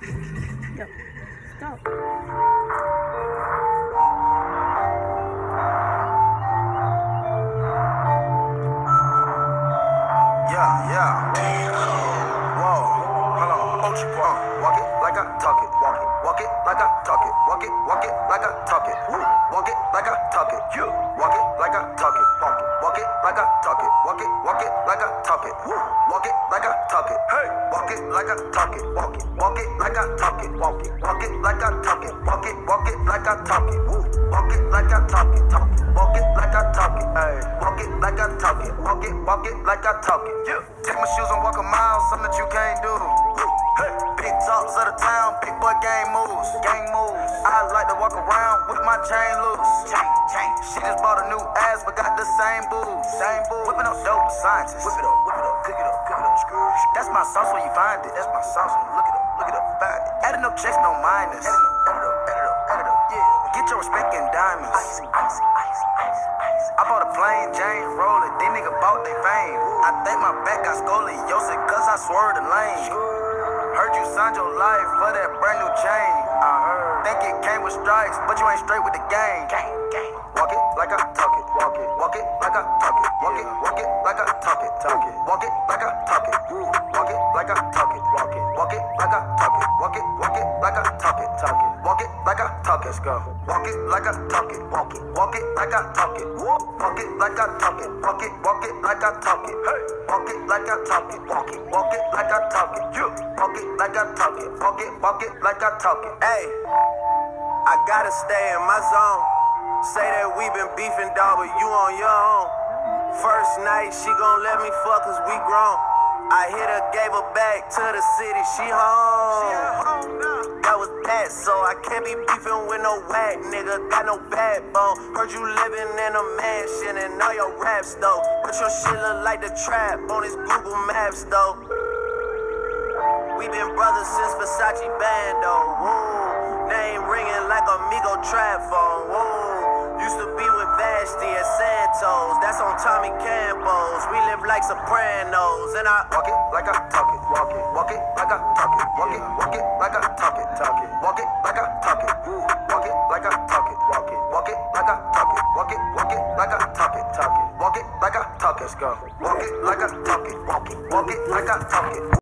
Yo, stop. Oh, it like I talk it. Walk it, walk it like I talk it. Walk it, like I talk it. Walk it like I talk it. You walk it like I talk it. Walk it, walk it like I talk it. Walk it, walk it like I talk it. Woo. Walk it like I talk it. Hey, walk it like I talk it. Walk it, walk it like I talk it. Walk it, walk it like I talk it. Walk it, walk it like I talk it. Woo. Walk it like I talk it. Talk it. Walk it like I talk it. Hey, walk it like I talk it. Walk it, walk it like I talk it. Yeah. Take my shoes and walk a mile, something that you can't do. Woo. Hey. Big talks of the town, big boy gang moves. Gang moves. I like to walk around with my chain loose. Chain, chain. Same boobs. Same boobs. Whipping up dope scientists. Whip it up, whip it up, cook it up, cook it up. Screw. That's my sauce where you find it. That's my sauce. Look it up, look it up, find it. Adding up checks, no minus. Add it up, add it up, add it up, add it up. Yeah. Get your respect in diamonds. Ice, ice, ice, ice, ice. I bought a plain Jane roller. These niggas bought they fame. I think my back got scoliosis cause I swerved the lane. Heard you signed your life for that brand new chain. I heard. Think it came with strikes, but you ain't straight with the game. Gang, gang. Walk it like I talk like I talk it. Walk it. Walk it like I talk it. Talk it. Walk it like I talk it. Walk it like I talk it. Walk it. Walk it like I talk it. Walk it. Walk it like I talk it. Talk it. Walk it like I talk it. Let's go. Walk it like I talk it. Walk it. Walk it like I talk it. Walk it like I talk it. Walk it. Walk it like I talk it. Hey. Walk it like I talk it. Walk it. Walk it like I talk it. You. Walk it like I talk it. Walk it. Walk it like I talk it. Hey, I gotta stay in my zone. Say that we been beefing, dog, but you on your own. First night, she gon' let me fuck cause we grown. I hit her, gave her back to the city, she home. That was that, so I can't be beefing with no whack nigga. Got no backbone. Heard you living in a mansion and all your raps though. But your shit look like the trap on his Google Maps though. We been brothers since Versace Bando. Woo. Name ringing like Amigo trap phone. Woo. Used to be with Vashtie and Santos. That's on Tommy Campos. We live like Sopranos. And I Walk it like I talk it. Walk it. Walk it like I talk it. Walk it. Walk it like I talk it. Talk it. Walk it like I talk it. Walk it like I talk it. Walk it. Walk it like I talk it. Walk it. Walk it like I talk it. Talk it. Walk it like I talk it. Let's go. Walk it like I talk it. Walk it. Walk it like I talk it.